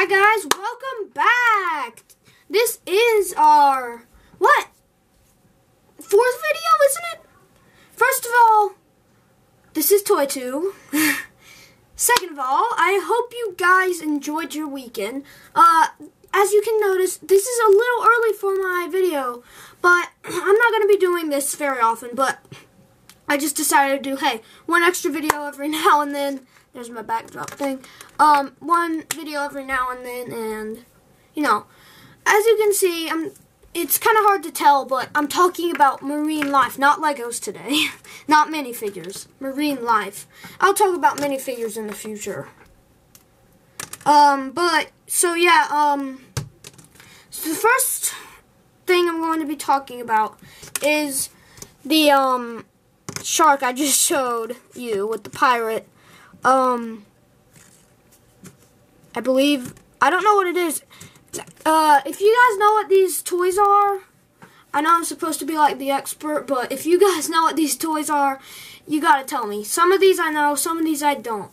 Hi guys, welcome back. This is our what? Fourth video, isn't it? First of all, this is TOYtube. Second of all, I hope you guys enjoyed your weekend. Uh as you can notice, this is a little early for my video, but I'm not going to be doing this very often, but I just decided to do, hey, one extra video every now and then. There's my backdrop thing. Um, one video every now and then, and, you know, as you can see, I'm, it's kind of hard to tell, but I'm talking about marine life, not Legos today. not minifigures, marine life. I'll talk about minifigures in the future. Um, but, so yeah, um, so the first thing I'm going to be talking about is the, um, shark I just showed you with the pirate. Um, I believe, I don't know what it is. Uh, if you guys know what these toys are, I know I'm supposed to be like the expert, but if you guys know what these toys are, you gotta tell me. Some of these I know, some of these I don't.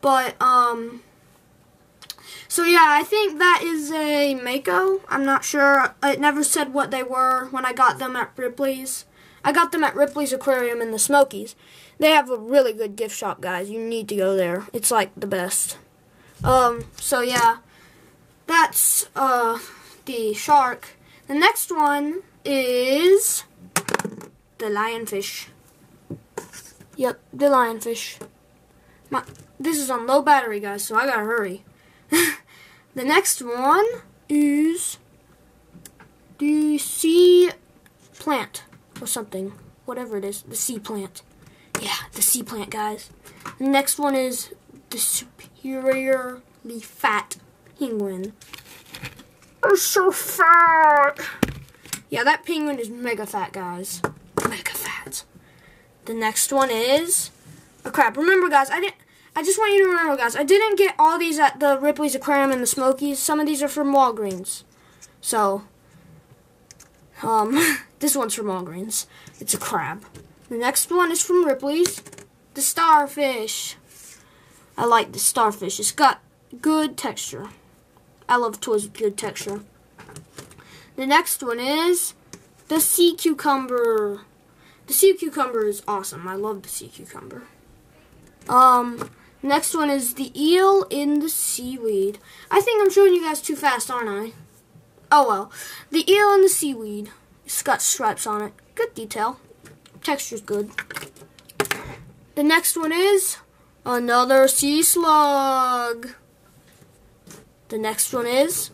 But, um, so yeah, I think that is a Mako. I'm not sure. It never said what they were when I got them at Ripley's. I got them at Ripley's Aquarium in the Smokies. They have a really good gift shop, guys. You need to go there. It's like the best. Um, so yeah, that's uh the shark. The next one is the lionfish. Yep, the lionfish. My, this is on low battery, guys, so I gotta hurry. the next one is the sea plant or something. Whatever it is. The sea plant. Yeah, the sea plant, guys. The next one is the superiorly fat penguin. It's so fat. Yeah, that penguin is mega fat, guys. Mega fat. The next one is a crab. Remember, guys, I didn't. I just want you to remember, guys, I didn't get all these at the Ripley's Aquarium and the Smokies. Some of these are from Walgreens. So, um, this one's from Walgreens. It's a crab. The next one is from Ripley's. The starfish. I like the starfish. It's got good texture. I love toys with good texture. The next one is the sea cucumber. The sea cucumber is awesome. I love the sea cucumber. Um, next one is the eel in the seaweed. I think I'm showing you guys too fast, aren't I? Oh well. The eel and the seaweed. It's got stripes on it. Good detail. Texture's good. The next one is another sea slug. The next one is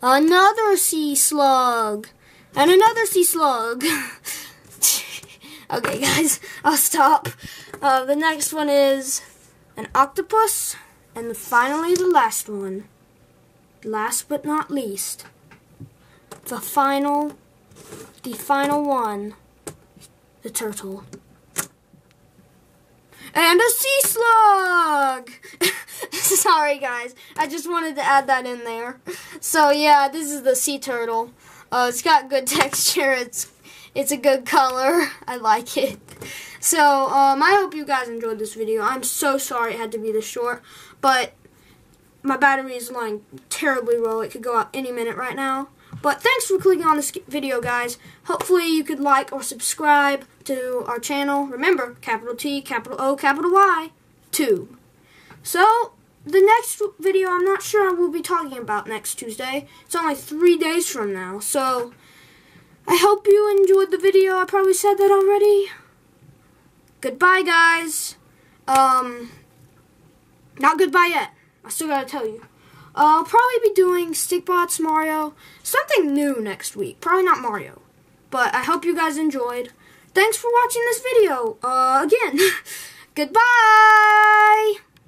another sea slug. And another sea slug. okay, guys, I'll stop. Uh, the next one is an octopus. And finally, the last one. Last but not least, the final, the final one, the turtle. And a sea slug! Sorry, guys. I just wanted to add that in there. So, yeah, this is the sea turtle. Uh, it's got good texture. It's it's a good color. I like it. So, um, I hope you guys enjoyed this video. I'm so sorry it had to be this short, but my battery is lying terribly low. It could go out any minute right now. But thanks for clicking on this video, guys. Hopefully you could like or subscribe to our channel. Remember, capital T, capital O, capital Y, tube. So, the next video I'm not sure I will be talking about next Tuesday. It's only three days from now. So, I hope you enjoyed the video. I probably said that already. Goodbye, guys. Um, not goodbye yet. I still gotta tell you. I'll probably be doing Stikbots, Mario, something new next week. Probably not Mario. But I hope you guys enjoyed. Thanks for watching this video. Uh, again, goodbye!